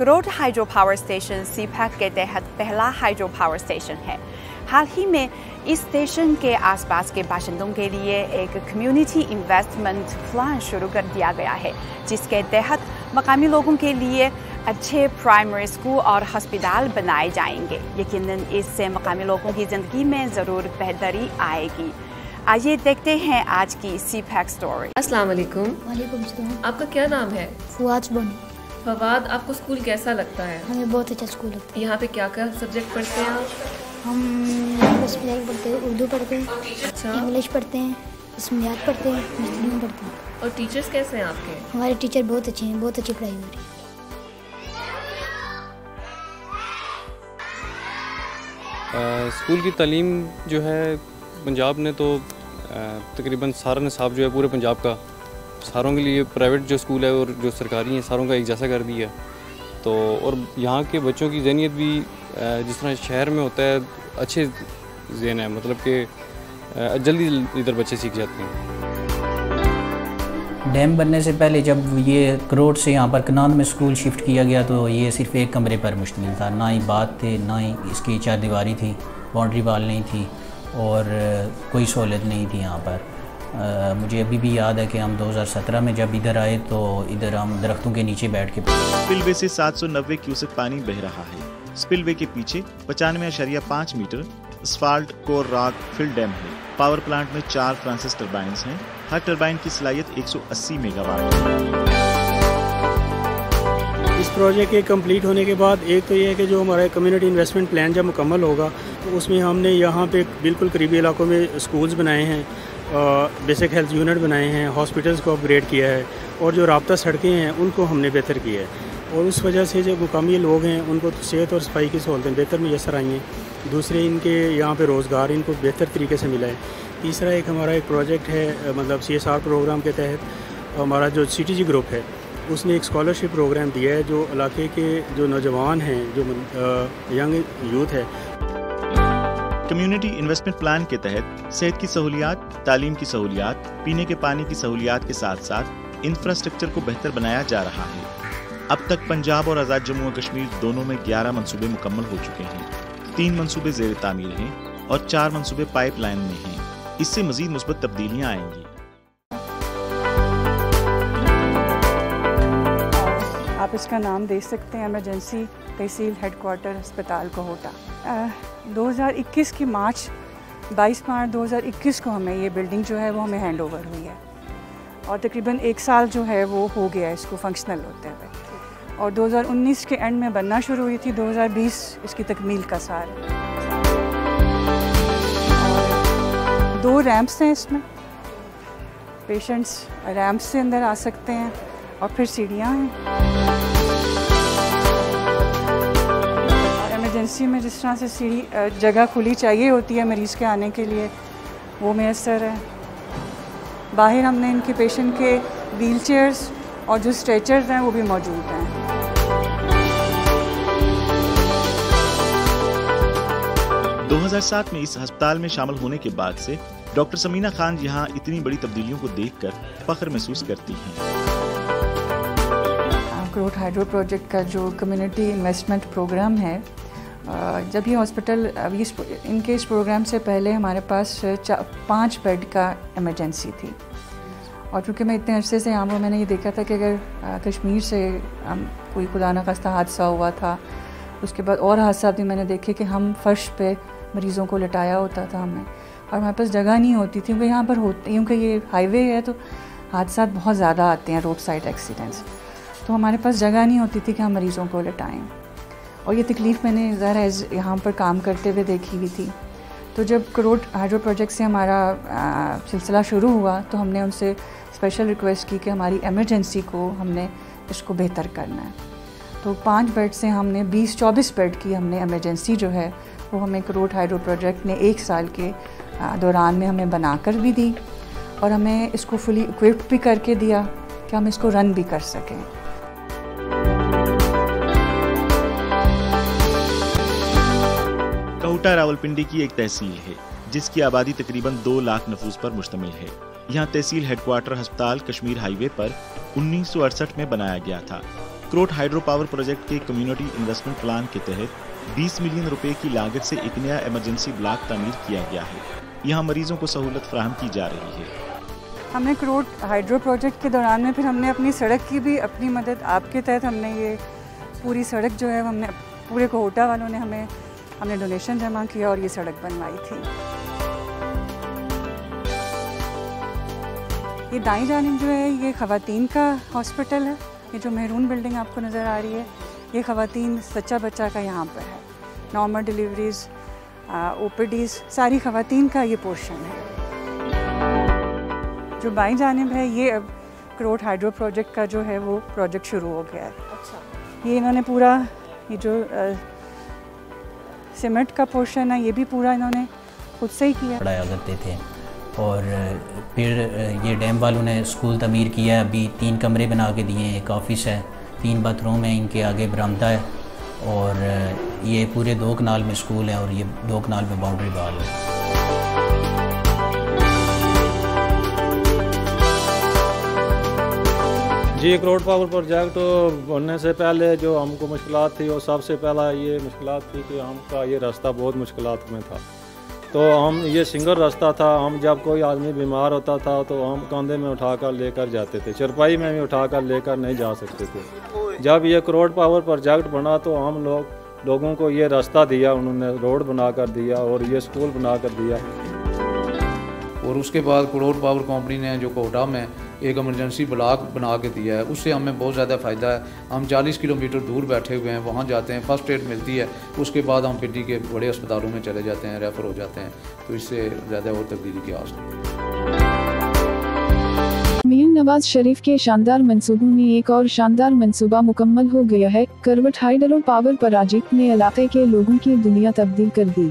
Karot hydro power station CPEC के तहत पहला हाइड्रो पावर स्टेशन है। हाल ही में इस स्टेशन के आसपास के बाशिंदों के लिए एक कम्युनिटी इन्वेस्टमेंट प्लान शुरू कर दिया गया है जिसके तहत मकामी लोगों के लिए अच्छे प्राइमरी स्कूल और हस्पताल बनाए जाएँगे। यकीनन इससे मकामी लोगों की ज़िंदगी में ज़रूर बेहतरी आएगी। आइए देखते हैं आज की सी पैक स्टोरी अस्सलाम वालेकुम। वालेकुम आपका क्या नाम है? फुआद बनी। फवाद आपको स्कूल कैसा लगता है? हमें बहुत अच्छा स्कूल लगता है। यहाँ पे क्या क्या सब्जेक्ट पढ़ते हैं आप? हम लैंग्वेज पढ़ते हैं उर्दू पढ़ते हैं अच्छा। इंग्लिश पढ़ते हैं इसमियात पढ़ते हैं मुस्लिम पढ़ते हैं। और टीचर्स कैसे हैं आपके? हमारे टीचर बहुत अच्छे हैं बहुत अच्छी पढ़ाई हो रही है। स्कूल की तालीम जो है पंजाब ने तो तकरीबन सारा निसाब जो है पूरे पंजाब का सारों के लिए प्राइवेट जो स्कूल है और जो सरकारी हैं, सारों का एक जैसा कर दिया तो और यहाँ के बच्चों की जहनीत भी जिस तरह शहर में होता है, अच्छे जहन है मतलब कि जल्दी इधर बच्चे सीख जाते हैं। डैम बनने से पहले जब ये करोड़ से यहाँ पर कनान में स्कूल शिफ्ट किया गया तो ये सिर्फ़ एक कमरे पर मुश्तमिल था। ना ही बात थे, ना ही इसकी चार दीवारी थी, बाउंड्री वाल नहीं थी और कोई सहूलत नहीं थी यहाँ पर। अ, मुझे अभी भी याद है कि हम 2017 में जब इधर आए तो इधर हम दरख्तों के नीचे बैठ के स्पिलवे से 790 क्यूसेक पानी बह रहा है। स्पिलवे के पीछे पचानवे अशरिया पाँच metre asphalt core rock fill dam है। पावर प्लांट में चार फ्रांसिस टर्बाइन हैं। हर टर्बाइन की सलाहियत 180 मेगावाट है। इस प्रोजेक्ट के कंप्लीट होने के बाद एक तो ये है कि जो हमारा कम्युनिटी इन्वेस्टमेंट प्लान जब मुकम्मल होगा तो उसमें हमने यहाँ पे बिल्कुल करीबी इलाकों में स्कूल्स बनाए हैं। बेसिक हेल्थ यूनिट बनाए हैं हॉस्पिटल्स को अपग्रेड किया है, और जो रबता सड़कें हैं, उनको हमने बेहतर किया है। और उस वजह से जो मुकामी लोग हैं, उनको सेहत और सफ़ाई की सहूलतें बेहतर मैसर आई हैं। दूसरे इनके यहाँ पे रोज़गार इनको बेहतर तरीके से मिला है। तीसरा एक हमारा एक प्रोजेक्ट है मतलब सीएसआर प्रोग्राम के तहत, हमारा जो सी ग्रुप है, उसने एक स्कॉलरशिप प्रोग्राम दिया है, जो इलाके के जो नौजवान हैं, जो यंग यूथ है कम्युनिटी इन्वेस्टमेंट प्लान के तहत सेहत की सहूलियात, तालीम की सहूलियात, पीने के पानी की सहूलियात के साथ साथ इंफ्रास्ट्रक्चर को बेहतर बनाया जा रहा है। अब तक पंजाब और आज़ाद जम्मू और कश्मीर दोनों में 11 मंसूबे मुकम्मल हो चुके हैं। तीन मंसूबे जेर तामीर हैं और चार मंसूबे पाइपलाइन में हैं। इससे मजीद मुस्बत तब्दीलियाँ आएँगी। आप इसका नाम दे सकते हैं एमरजेंसी तहसील हेडक्वार्टर अस्पताल कोहोटा। 2021 की मार्च 22 मार्च 2021 को हमें ये बिल्डिंग जो है वो हमें हैंड ओवर हुई है। और तकरीबन एक साल जो है वो हो गया इसको फंक्शनल होते हुए। और 2019 के एंड में बनना शुरू हुई थी 2020 इसकी तकमील का साल। दो रैम्प्स हैं इसमें। पेशेंट्स रैम्प से अंदर आ सकते हैं और फिर सीढ़ियाँ हैं। इमरजेंसी में जिस तरह से सीढ़ी जगह खुली चाहिए होती है मरीज़ के आने के लिए वो मैसर है। बाहर हमने इनके पेशेंट के व्हील चेयर्स और जो स्ट्रेचर्स हैं वो भी मौजूद हैं। 2007 में इस अस्पताल में शामिल होने के बाद से डॉक्टर समीना खान यहाँ इतनी बड़ी तब्दीलियों को देखकर फख्र महसूस करती हैं। क्रोट हाइड्रो प्रोजेक्ट का जो कम्युनिटी इन्वेस्टमेंट प्रोग्राम है जब ये हॉस्पिटल इस इनके इस प्रोग्राम से पहले हमारे पास पाँच बेड का इमरजेंसी थी। और चूँकि मैं इतने अरसे से यहाँ पर मैंने ये देखा था कि अगर कश्मीर से कोई खुदा न खास्ता हादसा हुआ था, उसके बाद और हादसा भी मैंने देखे कि हम फर्श पे मरीज़ों को लटाया होता था हमें। और हमारे पास जगह नहीं होती थी, क्योंकि यहाँ पर होते क्योंकि ये हाईवे है तो हादसा बहुत ज़्यादा आते हैं रोड साइड एक्सीडेंट्स तो हमारे पास जगह नहीं होती थी कि हम मरीज़ों को लटाएँ। और ये तकलीफ़ मैंने ज़रा एज यहाँ पर काम करते हुए देखी हुई थी। तो जब करोट हाइड्रो प्रोजेक्ट से हमारा सिलसिला शुरू हुआ तो हमने उनसे स्पेशल रिक्वेस्ट की कि हमारी एमरजेंसी को हमने इसको बेहतर करना है। तो पाँच बेड से हमने 20-24 बेड की हमने एमरजेंसी जो है, वो हमें करोट हाइड्रो प्रोजेक्ट ने एक साल के दौरान में हमें बना कर भी दी और हमें इसको फुली इक्विप्ड भी करके दिया कि हम इसको रन भी कर सकें। कहूटा रावलपिंडी की एक तहसील है, जिसकी आबादी तकरीबन दो लाख नफूस पर मुश्तमिल है। यहाँ तहसील हेडक्वार्टर अस्पताल कश्मीर हाईवे पर उन्नीस सौ अड़सठ में बनाया गया था। क्रोट हाइड्रो पावर प्रोजेक्ट के कम्युनिटी इन्वेस्टमेंट प्लान के तहत 20 मिलियन रुपए की लागत से एक नया इमरजेंसी ब्लॉक तमीर किया गया है। यहाँ मरीजों को सहूलत फ्राहम की जा रही है। हमने क्रोट हाइड्रो प्रोजेक्ट के दौरान में फिर हमने अपनी सड़क की भी अपनी मदद, आपके तहत हमने ये पूरी सड़क जो है, हमने पूरे कोटा वालों ने हमें हमने डोनेशन जमा किया और ये सड़क बनवाई थी। ये दाई जानब जो है ये ख़वातीन का हॉस्पिटल है। ये जो महरून बिल्डिंग आपको नज़र आ रही है ये ख़वातीन सच्चा बच्चा का यहाँ पर है। नॉर्मल डिलीवरीज़ ओपीडीज़ सारी ख़वातीन का ये पोर्शन है। जो बाई जानब है ये अब क्रोट हाइड्रो प्रोजेक्ट का जो है वो प्रोजेक्ट शुरू हो गया है। अच्छा। ये इन्होंने पूरा ये जो सीमेंट का पोर्शन है, ये भी पूरा इन्होंने खुद से ही किया। पढ़ाया करते थे। और, फिर, ये डैम वालों ने स्कूल तमीर किया। है अभी तीन कमरे बना के दिए हैं, एक ऑफ़िस है, तीन बाथरूम है, इनके आगे बरामदा है। और, ये पूरे दो कनाल में स्कूल है और ये दो कनाल में बाउंड्री बाल है। जी करोड़ पावर प्रोजेक्ट बनने से पहले जो हमको मुश्किल थी, वो सबसे पहला ये मुश्किल थी कि हमका ये रास्ता बहुत मुश्किल में था। तो हम, ये सिंगल रास्ता था, हम जब कोई आदमी बीमार होता था तो हम कंधे में उठाकर लेकर जाते थे, चरपाई में भी उठाकर लेकर नहीं जा सकते थे। जब ये करोड़ पावर प्रोजेक्ट बना तो हम लोग, लोगों को ये रास्ता दिया, उन्होंने रोड बना कर दिया और ये स्कूल बना कर दिया। और उसके बाद करोड़ पावर कंपनी ने जो कोटा में एक इमरजेंसी ब्लॉक बना के दिया है, उससे हमें बहुत ज़्यादा फ़ायदा है। हम 40 किलोमीटर दूर बैठे हुए हैं, वहाँ जाते हैं फ़र्स्ट एड मिलती है, उसके बाद हम पिंडी के बड़े अस्पतालों में चले जाते हैं रेफ़र हो जाते हैं। तो इससे ज़्यादा और तब्दीली की आस मीर नवाज़ शरीफ के शानदार मंसूबों में एक और शानदार मंसूबा मुकम्मल हो गया है। करवट हाइडरो पावर प्रोजेक्ट ने इलाके के लोगों की दुनिया तब्दील कर दी।